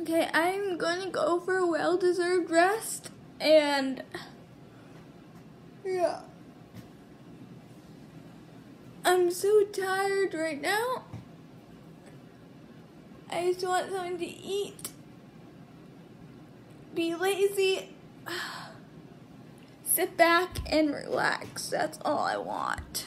Okay, I'm gonna go for a well deserved rest and yeah. I'm so tired right now. I just want something to eat. Be lazy. Sit back and relax. That's all I want.